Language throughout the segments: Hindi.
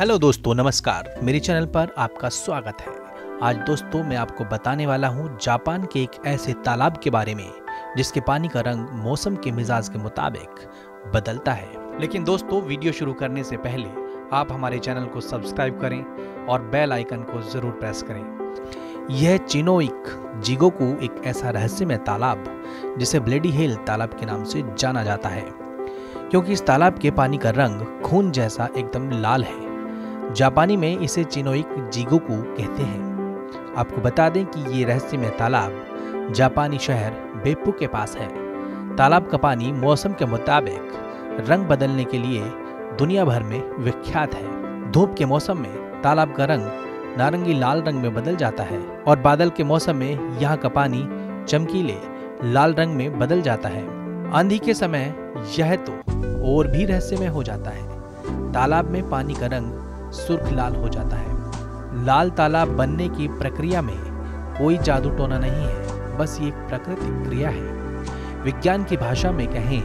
हेलो दोस्तों, नमस्कार। मेरे चैनल पर आपका स्वागत है। आज दोस्तों, मैं आपको बताने वाला हूँ जापान के एक ऐसे तालाब के बारे में, जिसके पानी का रंग मौसम के मिजाज के मुताबिक बदलता है। लेकिन दोस्तों, वीडियो शुरू करने से पहले आप हमारे चैनल को सब्सक्राइब करें और बेल आइकन को ज़रूर प्रेस करें। यह चिनोइक जिगोकू एक ऐसा रहस्यमय तालाब, जिसे ब्लेडी हिल तालाब के नाम से जाना जाता है। क्योंकि इस तालाब के पानी का रंग खून जैसा एकदम लाल है। जापानी में इसे चिनोइक जिगोकू कहते हैं। आपको बता दें कि ये रहस्यमय तालाब जापानी शहर बेप्पू के पास है। तालाब का पानी मौसम के मुताबिक रंग बदलने के लिए दुनिया भर में विख्यात है। धूप के मौसम में तालाब का रंग नारंगी लाल रंग में बदल जाता है और बादल के मौसम में यहाँ का पानी चमकीले लाल रंग में बदल जाता है। आंधी के समय यह तो और भी रहस्यमय हो जाता है। तालाब में पानी का रंग सुर्ख लाल हो जाता है। लाल तालाब बनने की प्रक्रिया में कोई जादू टोना नहीं है, बस ये एक प्राकृतिक क्रिया है। विज्ञान की भाषा में कहें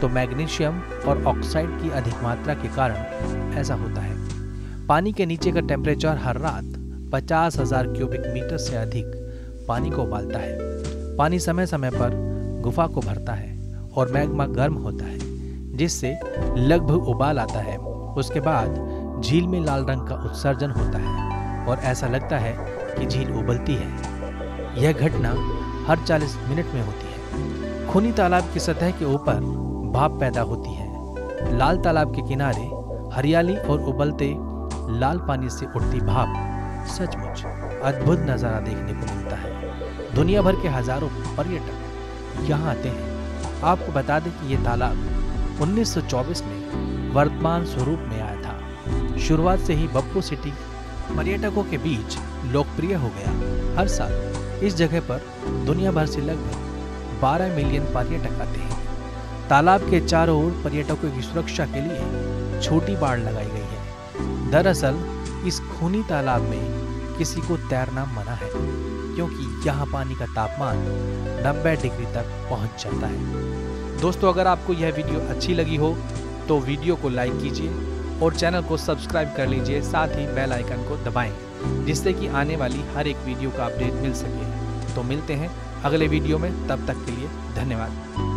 तो मैग्नीशियम और ऑक्साइड की अधिक मात्रा के कारण ऐसा होता है। पानी के नीचे का टेम्परेचर हर रात पचास हज़ार क्यूबिक मीटर से अधिक पानी को उबालता है। पानी समय समय पर गुफा को भरता है और मैग्मा गर्म होता है, जिससे लगभग उबाल आता है। उसके बाद झील में लाल रंग का उत्सर्जन होता है और ऐसा लगता है कि झील उबलती है। यह घटना हर 40 मिनट में होती है। खूनी तालाब की सतह के ऊपर भाप पैदा होती है। लाल तालाब के किनारे हरियाली और उबलते लाल पानी से उठती भाप सचमुच अद्भुत नज़ारा देखने को मिलता है। दुनिया भर के हज़ारों पर्यटक यहाँ आते हैं। आपको बता दें कि ये तालाब 1924 में वर्तमान स्वरूप में आया। शुरुआत से ही बप्पू सिटी, पर्यटकों के बीच लोकप्रिय हो गया। हर साल इस जगह पर दुनिया भर से लगभग 12 मिलियन पर्यटक आते हैं। तालाब के चारों ओर पर्यटकों की सुरक्षा के लिए छोटी बाढ़ लगाई गई है। दरअसल, इस खूनी तालाब में किसी को तैरना मना है, क्योंकि यहाँ पानी का तापमान 90 डिग्री तक पहुँच जाता है। दोस्तों, अगर आपको यह वीडियो अच्छी लगी हो तो वीडियो को लाइक कीजिए और चैनल को सब्सक्राइब कर लीजिए, साथ ही बेल आइकन को दबाएँ, जिससे कि आने वाली हर एक वीडियो का अपडेट मिल सके। तो मिलते हैं अगले वीडियो में, तब तक के लिए धन्यवाद।